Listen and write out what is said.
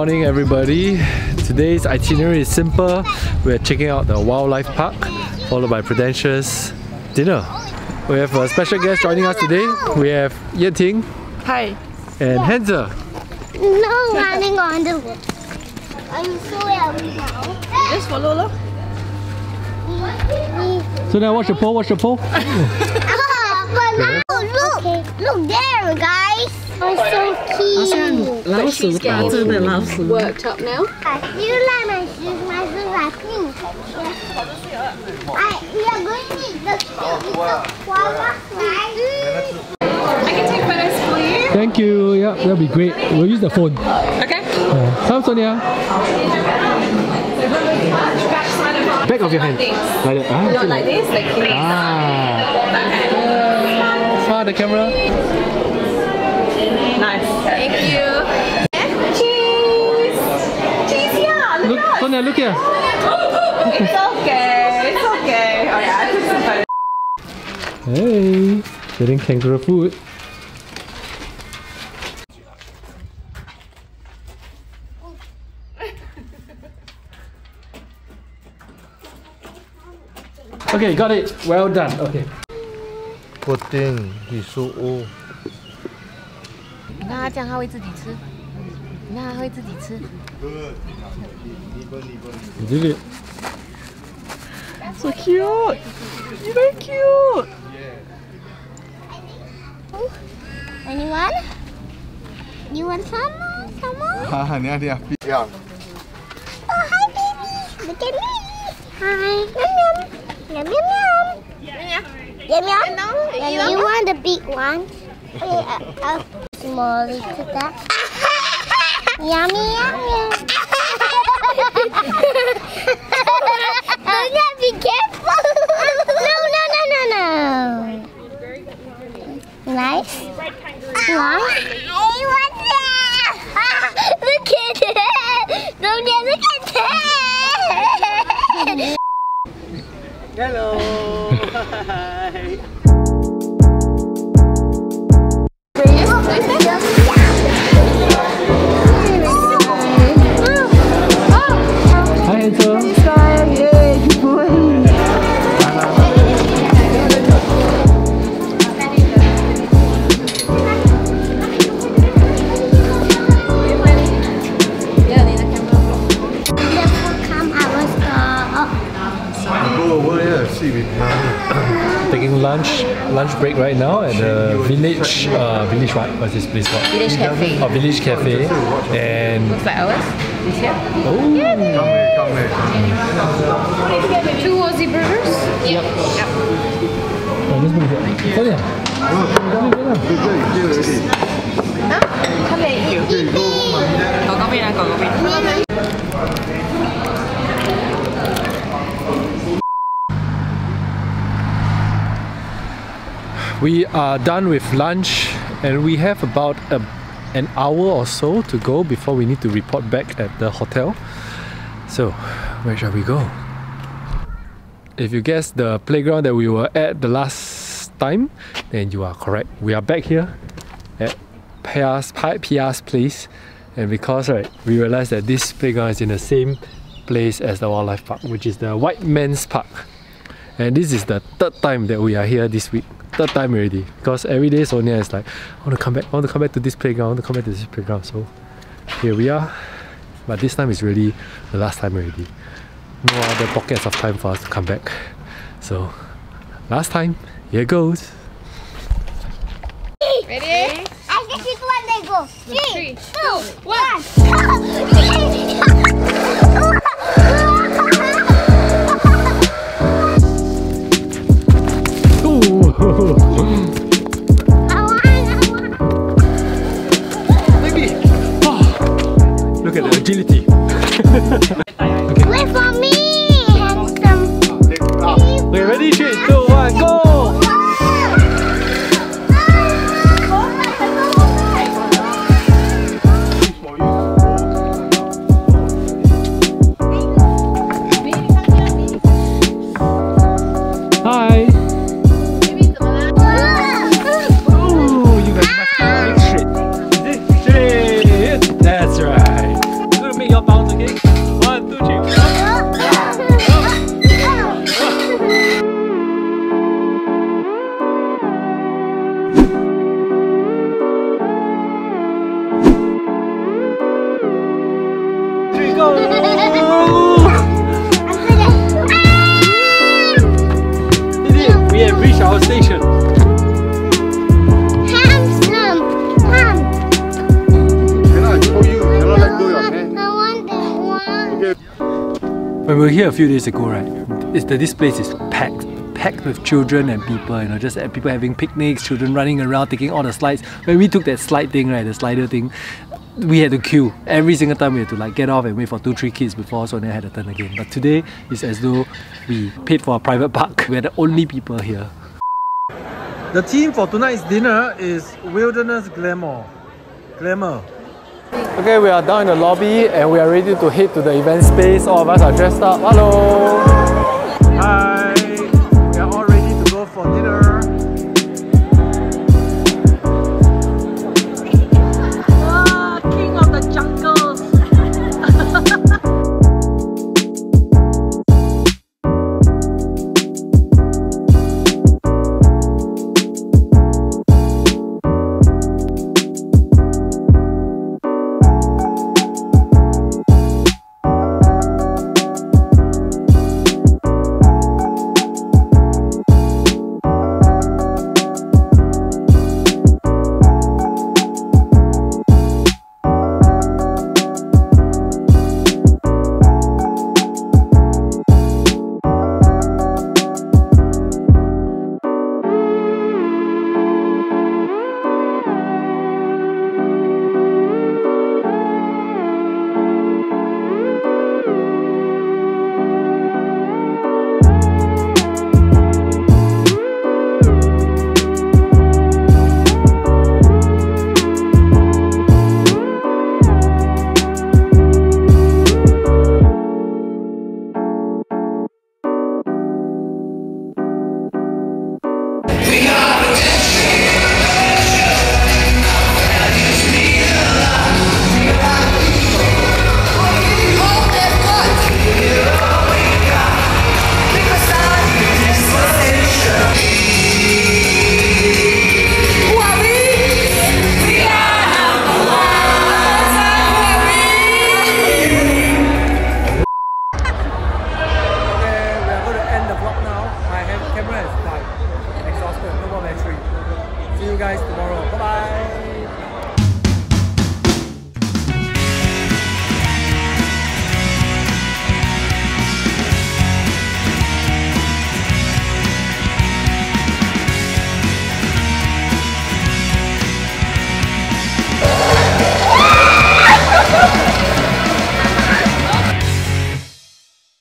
Good morning, everybody. Today's itinerary is simple. We're checking out the wildlife park, followed by Prudential's dinner. We have a special guest joining us today. We have Ye Ting Hi. and Hansa. No running on the wall. I'm so happy now. Just follow lor. So now watch the pole, watch the pole. look, okay. look there, guys. Oh, so cute. But she's getting worked up now. I You like my shoes? My shoes are pink. I, we are going to eat the cute I can take photos for you. Thank you. Yeah, that'll be great. We'll use the phone. Okay. Yeah. Come, Sonia. Back of your hand. Like that. Ah, Not like this, like this. Ah. Far the camera. Nice. Thank you. Cheese. Cheese, yeah. Look, Look, out. Sonia, look here. Oh, it's okay. It's okay. Oh yeah, I took some photos. Hey, getting kangaroo food. Okay, got it. Well done. Okay. Poor thing, he's so old. 你看它这样，它会自己吃。你看它会自己吃。You did it. So cute. You're very cute. Anyone? You want some more? Some more? Haha, ni ada api yang. Oh, hi, baby. Look at me. Hi. Yum, yum. Yum, yum, yum. Yum, you want the big one? Okay, uh, uh, small to that. Yummy, yummy. Sonia, be careful. no, no, no, no, no. Nice. Nice. Hey, what's that? look at it. Sonia, look at that. Hi, Taking lunch, lunch break right now at the village. Uh, village what? What's this place called? Village Cafe. Oh, village cafe. And Looks like ours. This here. oh, Come here, come here. Two Aussie burgers. Yep. oh let's move it. Sonia. Good, good, good, good. 狗狗边啊，狗狗边。 We are done with lunch and we have about a, an hour or so to go before we need to report back at the hotel. So, where shall we go? If you guessed the playground that we were at the last time, then you are correct. We are back here at Pia's, Pi- Pia's place, and because right, we realized that this playground is in the same place as the wildlife park, which is the Whiteman's Park. And this is the third time that we are here this week. Third time already. Because every day Sonia is like, I want to come back, I want to come back to this playground, I want to come back to this playground. So here we are. But this time is really the last time already. No other pockets of time for us to come back. So last time, here goes. Ready? I guess it's one they go. Three, Three, two, Ooh. agility. our station. Ham slump. Ham. Cannot, I told you, cannot let go your hand. I want that one. When we were here a few days ago, right, it's that this place is packed, packed with children and people. You know, just people having picnics, children running around, taking all the slides. When we took that slide thing, right, the slider thing, we had to queue every single time. We had to like get off and wait for two, three kids before so then had to turn again. But today it's as though we paid for a private park. We're the only people here. The theme for tonight's dinner is Wilderness Glamour. Glamour. Okay, we are down in the lobby and we are ready to head to the event space. All of us are dressed up. Hello!